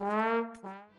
Mm-hmm.